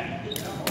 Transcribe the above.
Yeah.